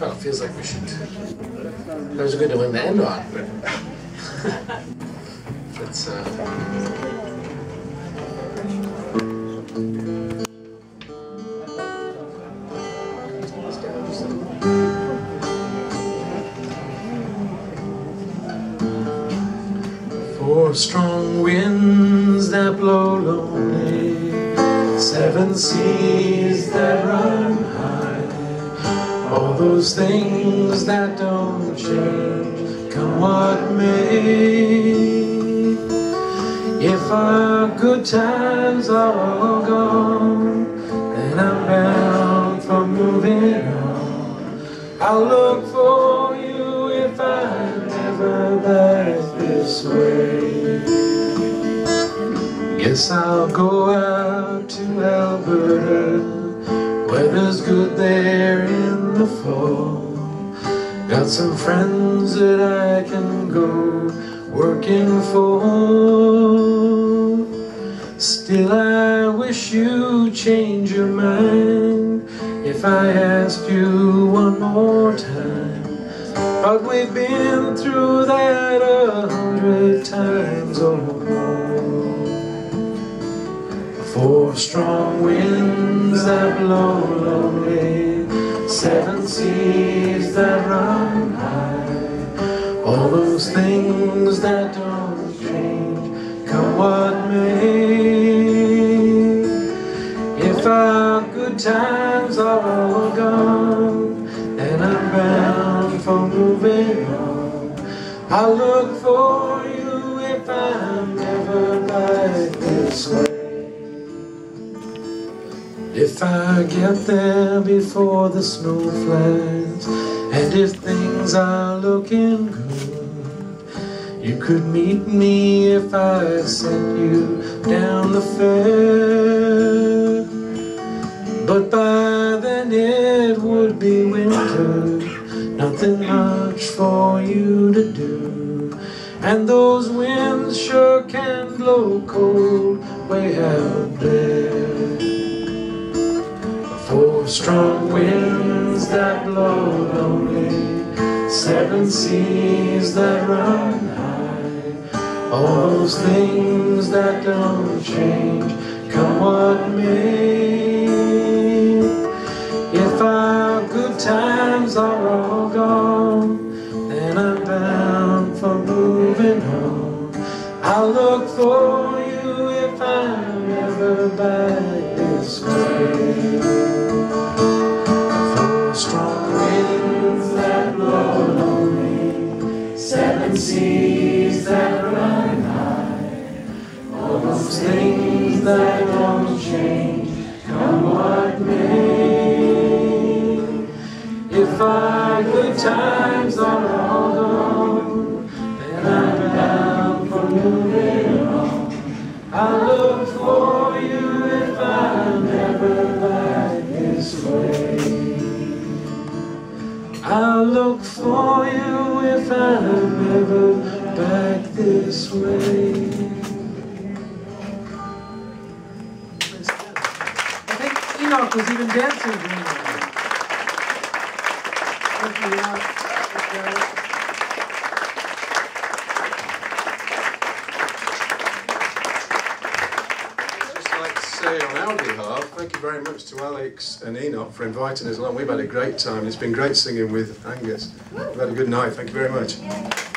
Well, it feels like we should. That was a good one to end on, but it's. Uh, Four strong winds that blow lonely, seven seas that run high, those things that don't change, come what may. If our good times are all gone, then I'm bound for moving on. I'll look for you if I'm ever back this way. Guess I'll go out to Alberta. Weather's good there in the fall. Got some friends that I can go working for. Still I wish you'd change your mind if I asked you one more time. But we've been through that a hundred times or more. Four strong winds that blow lonely, seven seas that run high, all those things that don't change, come what may. If our good times are all gone, and I'm bound for moving on, I'll look for you if I'm ever back this way. If I get there before the snow flies And if things are looking good You could meet me if I sent you down the fare. But by then it would be winter Nothing much for you to do. And those winds sure can blow cold way out there Strong winds that blow lonely, seven seas that run high, all those things that don't change, come what may. If our good times are all gone, then I'm bound for moving on. I'll look for seas that run high, all those things that don't change, come what may. If our good times are all I'll look for you if I'm ever back this way. I think Enoch was even dancing. Thank you, Enoch. just like to on our behalf, thank you very much to Alex and Enoch for inviting us along. We've had a great time. It's been great singing with Aengus. We've had a good night. Thank you very much.